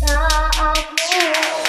saatmu